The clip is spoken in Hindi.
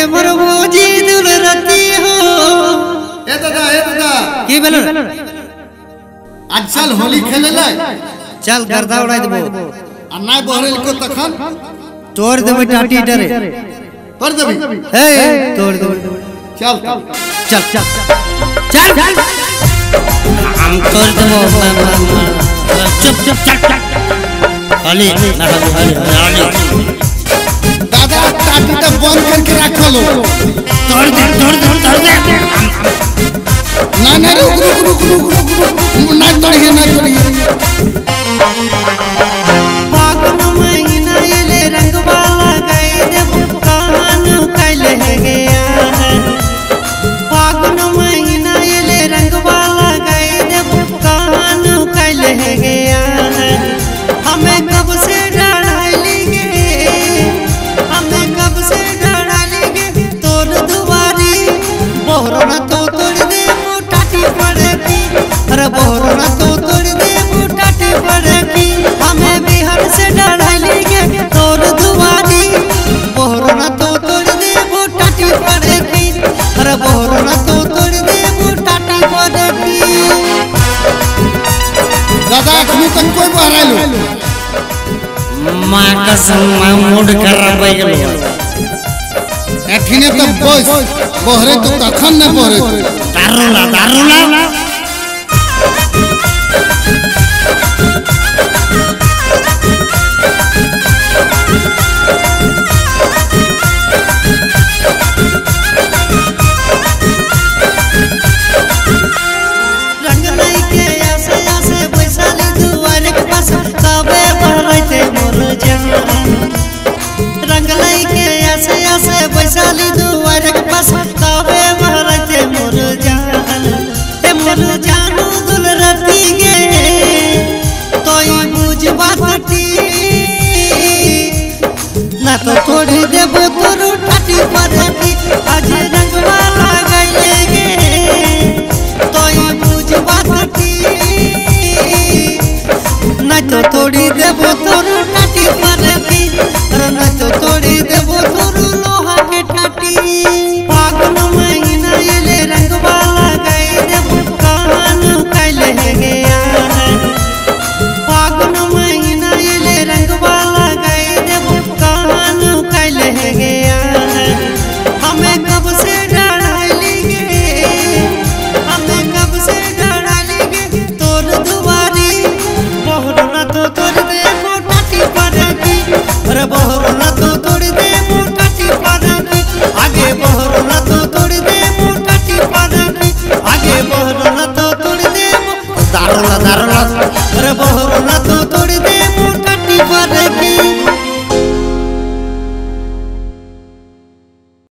ए मोर भौजी दुल रती हो। ए दादा ए दादा। की बेल? आज चल होली खेले ला चल गर्दा उड़ा देबो। आ नाय बहरेल को तखन? तोड़ देबो टाटी डरे। कर देबी? ए तोड़ देबो। चल। चल चल। चल। हम तोड़ देबो। चुप चुप चल चल खाली ना खाली खाली दादा टाटी तो बंद करके रखल हो तोड़ दे तोड़ दे तोड़ दे ना ना रुक रुक रुक रुक रुक रुक ना तोड़िए ना तोड़िए कोई बहराइल हो माँ कसम माँ मूड खराब हो गेलो एठिने तो बस बहरे तो तखन न बहरे दारूला दारूला করি দেব তোর নাটি পার अरे बहुरना तो